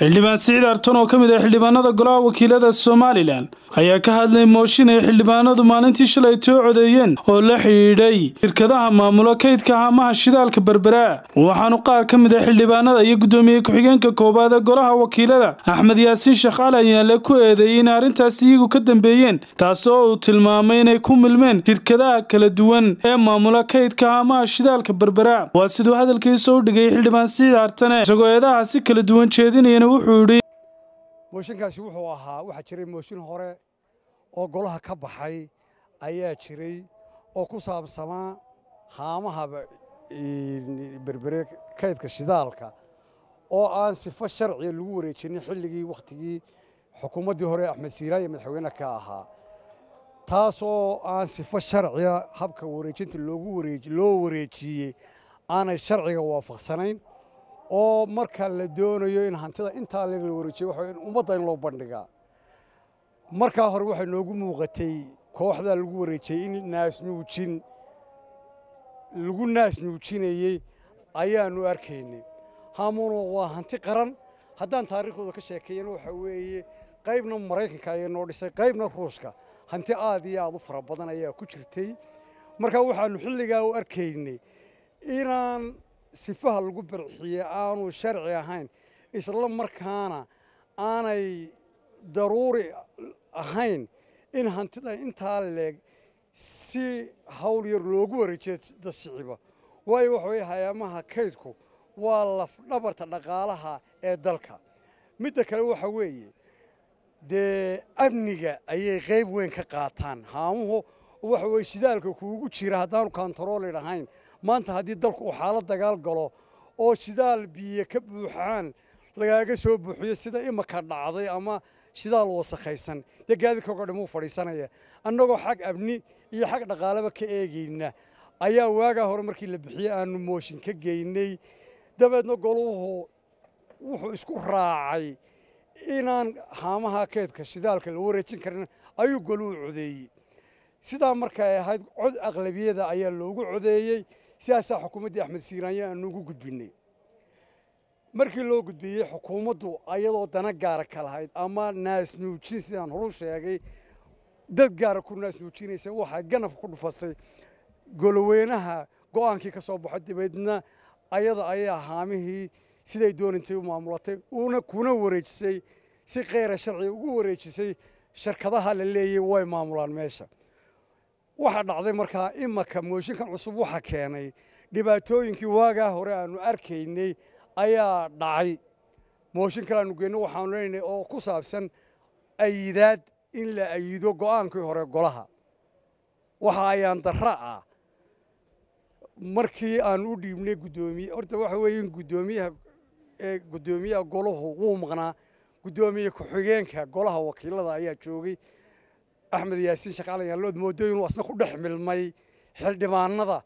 xildhibaan siciid arton oo ka mid ah xildhibaanada golaha wakiilada somalilan ayaa ka hadlay mooshin ay xildhibaanadu maalintii shalay too codeeyeen oo la xidhiidhay shirkadaha maamulo kaydka haamaha shidaalka berberaa waxaanu qaar ka mid ah xildhibaanada iyo guddoomiye ku-xigeenka koowaad ee golaha wakiilada axmed yaasiin sheekh cali ayaanle ku eedeeyey in arrintaasi iyagu ka dambeeyeen taas oo uu tilmaamay inay ku milmeen shirkadaha kala duwan ee maamula kaydka haamaha shidaalka berberaa waa siduu hadalkiisa u dhigay xildhibaan siciid artane isagoo eedaha si kala duwan jeedinayana wuxuu yidhi mooshinkaasi wuxuu ahaa waxaa jiray mooshin hore oo golaha ka baxay ayaa jiray oo ku saabsamaa haamaha berbere kaydka shidaalka oo aan sifo sharciga lagu wareejinin xilligii wakhtigii xukuumaddii hore axmed siiraaye madaxweyne ka ahaa. Taasoo aan sifo sharciga habka wareejinta loo wareejiyey aanay sharciga waafaqsanayn oo marka la doonayo in hantida intaa leeg wareejiyo waxa in ummadda in loo bandhigaa. Markaa hore waxay noogu muuqatay kooxdaa lagu wareejiyey in naasnuujin lagu naasnuujinayey ayaanu arkaynay. Haamuno waa hanti qaran. Haddaan taariikhdooda ka sheekeeyana waxa weeye qaybna maraykanka ayaa noo dhisay qaybna ruushka. Hanti aad iyo aad u fara badan ayaa ku jirtay. Markaa waxaanu xilligaa u arkaynay inaan sifaha lagu barxiyey aanu sharci ahayn isla markaana aanay daruuri ahayn in hantida intaa leeg si hawl yar loogu wareejiyo dad shiciba. Waayo waxa weye hayaamaha kaydku waa lafdhabarta dhaqaalaha ee dalka. Midda kale waxa weeye dee amniga ayay qayb weyn ka qaataan. Haamuhu waxa weye shidaalka kuugu jira haddaanu kontarooli lahayn maanta haddii dalku uu xaalad dagaal galo oo shidaal biyo ka buuxaan lagaaga soo buuxiyo sida imaka dhacday ama shidaal wasakhaysan dee gaadidkooga dhimuu fadhiisanaya. Annagoo xag amni iyo xag dhaqaaleba ka eegayna ayaa waagaa hore markii la bixiyey aanu mooshin ka geynay. Dabeedna goluhu wuxuu isku raacay inaan haamaha kaydka shidaalka la wareejin karin ayuu goluhu codeeyey. Sidaa markay ahayd cod aqlabiyada ayaa loogu codeeyey sidaasaa xukuumaddii axmed siiraanye aanu ugu gudbinay markii loo gudbiyey xukuumaddu ayadoo dana gaara ka lahayd ama naasnuujin sidaan horu sheegay dad gaara ku naasnuujinaysa waxaa ganafka ku dhufasay goloweynaha go'aankii ka soo baxo dabeedna ayada ayaa haamihii siday doonintay u maamulatay uuna kuna wareejisay si kheyra sharciga ugu wareejisay shirkadaha la leeyay way maamulaan meesha waxaa dhacday markaa imaka mooshinkan cusub waxa keenay dhibaatooyinkii waagaa hore aanu arkaynay ayaa dhacay. Mooshin kale aanu geyno waxaanu leenahay oo ku saabsan ayidaad in la ayido go'aankii hore golaha. Waxa ayaan darra ah. Markii aan u dhiibnay guddoomiye horta waxa weeye in guddoomiyaha guddoomiyaha golahu wuu maqnaa. Guddoomiye ku-xigeenka golaha wakiilada ayaa joogay axmed yaasiin sheekh cali yaanlood moodo inuu asna ku dhex milmay xildhibaanada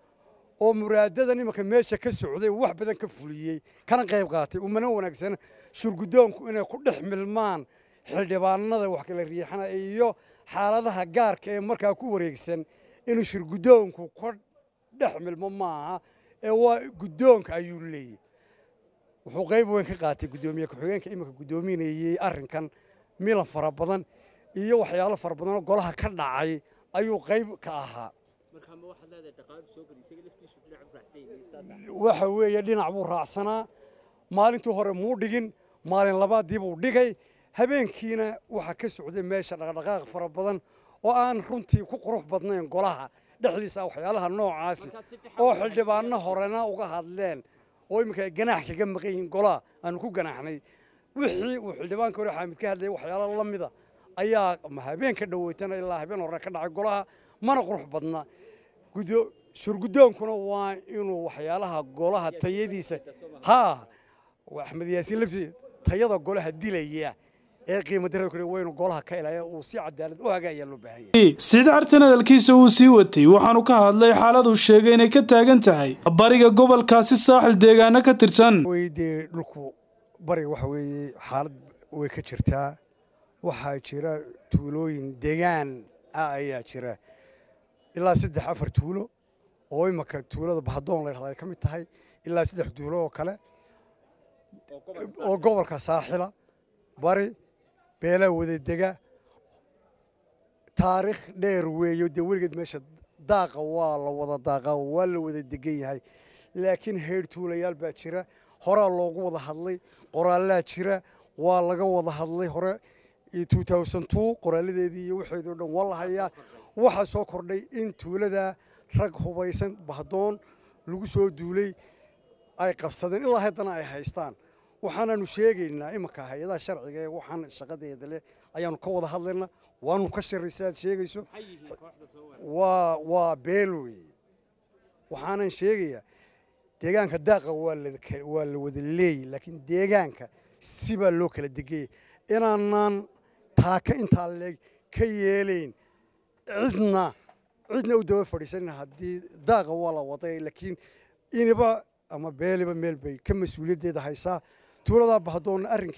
oo muraadadan imanka meesha ka socday wax badan ka fuliyey kana qayb qaatay umana wanaagsana shurguddoonku inay ku dhex milmaan xildhibaanada wax kala riixana iyo xaaladaha gaarka ee markaa ku wareegsan inuu shurguddoonku ka dhex milmo maaha ee waa guddoonka ayuu leeyahy wuxuu qayb weyn ka qaatay guddoomiye ku-xigeenka iminka guddoominayey arrinkan milan fara badan iyo waxyaalo fara badanoo golaha ka dhacay ayuu qayb ka ahaa. Waxa weeye dhinac buu raacsanaa. Maalintii hore muu dhigin maalin labaadii buu dhigay. Habeenkiina waxaa ka socday meesha dhaqdhaqaaq fara badan oo aan runtii ku qurux badnayn golaha. Dhexdiisa waxyaalaha noocaasi oo xildhibaano horena uga hadleen oo iminka ganaax kaga maqan yihiin golaha aanu ku ganaaxnay wixii uu xildhibaanka hore xaamid ka hadlayay waxyaalo la mida ayaa habeen ka dhaweytana ilaa habeen horena ka dhacay golaha mana qurux badna. Shurguddoonkuna waa inuu waxyaalaha golaha tayadiisa haa axmed yaasiin lafti tayada golaha dilaya ee qiimo darada kule waynu golaha ka ilaayo uu si cadaalad u haga ayaa loo baahan yahay. Siciid cartan hadalkiisa wuu sii watay. Waxaanu ka hadlay xaaladuu sheegay inay ka taagan tahay. Bariga gobolkaasi saaxil deegaano ka tirsan. Weydee dhulku bariga waxa weeye xaalad way ka jirtaa waxaa jira tuulooyin deegaan ah ayaa jira. Ilaa saddex afar tuulo oo imaka tuulada bahdoon la yidhahda ay ka mid tahay. Ilaa saddex tuulo oo kale oo gobolka saaxila bari beelaa wada dega taariikh dheer weeyo. Dee weligeed meesha daaqa waa la wada daaqaa waa la wada degan yahay. Laakiin heydh tuulayaal baa jira. Horaa loogu wada hadlay qoraallaa jira. Waa laga wada hadlay hore qoraaladeedii iyo waxeedoo dhan waa la hayaa waxaa soo kordhay in tuuladaa rag hubaysan bahdoon lagu soo duulay ay qabsadeen ilaa haddana ay haystaan. Waxaanaanu sheegaynaa imanka hay'adaha sharciga ee waxaan shaqadeeda leh ayaanu ka wada hadlaynaa waanu ka shiray sidaad sheegayso. Waa waa beel weeye. Waxaanan sheegayaa deegaanka daaqa waa waa la wada leeyay laakiin deegaanka sibaa loo kala degayay inaanaan taaka intaa leeg ka yeelayn. Cidna cidna u daba fadhiisanin haddii daaqa waa la waday laakiin iniba ama beeliba meel bay ka mas'uuliyaddeeda haysaa. Tuuladaa bahdoonna arrinka